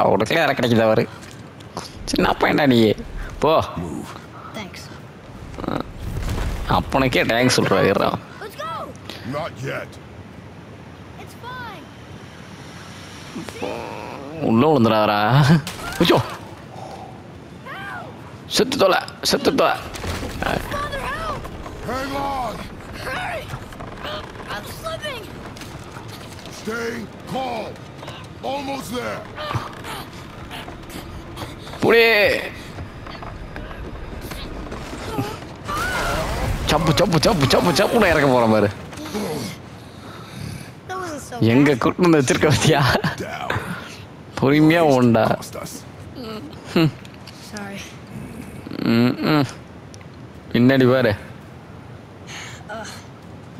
அவனுக்குலாம் யாரை கிடைக்குது அவரு சின்ன பையன்டா நீ போ Thanks. அப்பனுக்கே டேங்க் சொல்கிறாரு Let's go. Not yet. It's fine. உள்ள விழுந்துடாரா ஐயோ செத்து தொலை செத்து தொலை Father, help! Hang on. Hurry! I'm slipping. Stay calm. Almost there. புடி சப்பு சப்பு சப்பு சப்பு சப்புன்னு இறக்க போகிற பாரு எங்க கூட்டு வந்து வச்சிருக்க பத்தியா. பொறுமையா உண்டா. பின்னாடி பாரு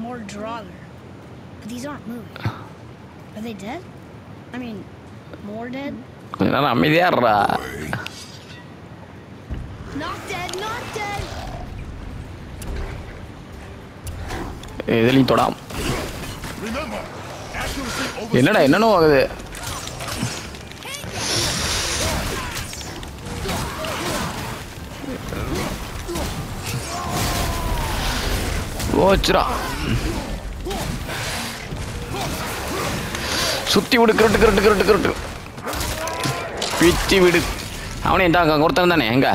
More Draugr. But these aren't moving. Are they dead? I mean, more dead? கொஞ்ச நேரம் அமைதியா இருடா Not dead, not dead! எதுலையும் தொடாம என்னடா என்னென்ன ஆகுது போச்சுடா சுத்தி விடு கிரட்டு கிரட்டு கிரட்டு கிரட்டு. பிச்சி விடு. அவனே இந்த அங்கே ஒருத்தன் தானே எங்க?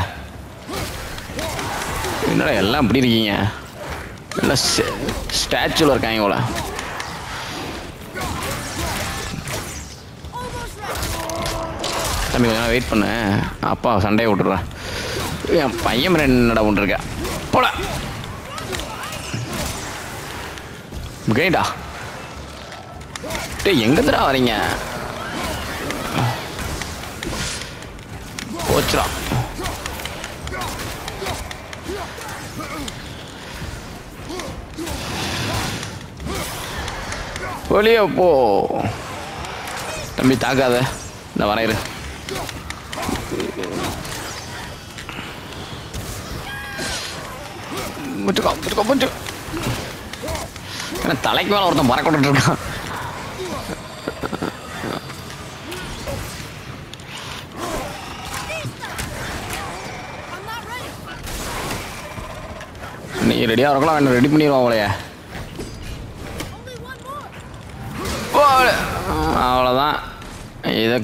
என்னடா எல்லாம் இப்படி இருக்கீங்க? எல்லாம் ஸ்டாச்சுவில் இருக்காங்க இவ்வளோ தம்பி கொஞ்ச நேரம் வெயிட் பண்ணு. அப்பா சண்டையை விட்டுறேன் என் பையன் மேல என்னடா பண்ணிருக்க போல கேட்டா டேய் எங்கதுடா வரீங்க போச்சுடா. வெளியே போ. தம்பி தாக்காத. இந்த வரையிறேன் முட்டுக்கா முட்டுக்கா முச்சுக்கோ முச்சு தலைக்கு மேலே ஒருத்தன் மறக்கொண்டு இருக்கான். நீ ரெடியாக இருக்கலாம் வேணும் ரெடி பண்ணிடுவான் அவளைய. அவ்வளோதான் இதை